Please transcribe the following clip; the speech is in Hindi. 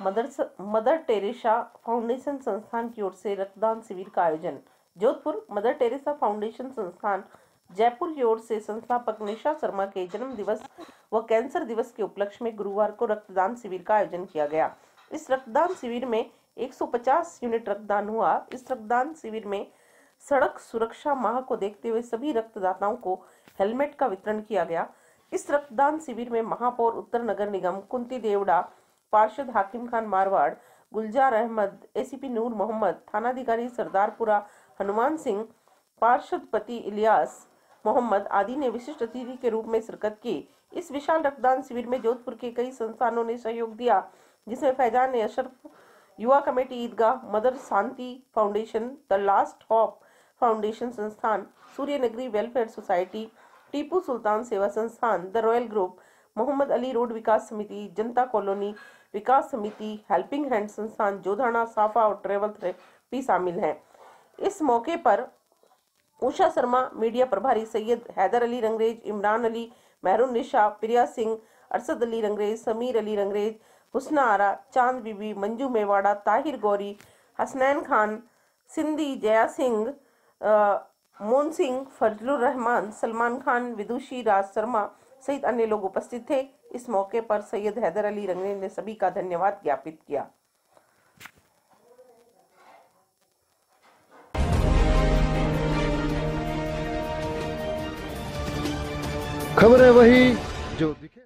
मदर मदर टेरेसा फाउंडेशन संस्थान की ओर से रक्तदान शिविर का आयोजन। जोधपुर मदर टेरेसा फाउंडेशन संस्थान, जयपुर की ओर से संस्थापक निशा शर्मा के जन्म दिवस व कैंसर दिवस के उपलक्ष्य में गुरुवार को रक्तदान शिविर का आयोजन किया गया। इस रक्तदान शिविर में 150 यूनिट रक्तदान हुआ। इस रक्तदान शिविर में सड़क सुरक्षा माह को देखते हुए सभी रक्तदाताओं को हेलमेट का वितरण किया गया। इस रक्तदान शिविर में महापौर उत्तर नगर निगम, कुंती देवड़ा पार्षद हाकिम खान मारवाड़, गुलजार अहमद एसीपी नूर मोहम्मद, थानाधिकारी सरदारपुरा हनुमान सिंह, पार्षद पति इलियास मोहम्मद आदि ने विशिष्ट अतिथि के रूप में शिरकत की। इस विशाल रक्तदान शिविर में जोधपुर के कई संस्थानों ने सहयोग दिया, जिसमें फैजान ने अशरफ, युवा committee Idgah, mother Shanti foundation, the last hope foundation संस्थान, सूर्य नगरी वेलफेयर सोसाइटी, टीपू सुल्तान सेवा संस्थान, the royal group Mohammed Ali road विकास समिति, जनता कॉलोनी विकास समिति, हेल्पिंग हैंड संस्थान जोधाना, साफा और ट्रेवल थेरेपी शामिल हैं। इस मौके पर उषा शर्मा, मीडिया प्रभारी सैयद हैदर अली रंगरेज, इमरान अली महरून निशा, प्रिया सिंह, अरसद अली रंगरेज, समीर अली रंगरेज, हुसना आरा, चाँद बीबी, मंजू मेवाड़ा, ताहिर गौरी, हसनैन खान, सिंधी जया सिंह मोहन सिंह, फजलुर रहमान, सलमान खान, विदुषी राज शर्मा सहित अन्य लोग उपस्थित थे। इस मौके पर सैयद हैदर अली रंगने ने सभी का धन्यवाद ज्ञापित किया। खबर है वही जो दिखे।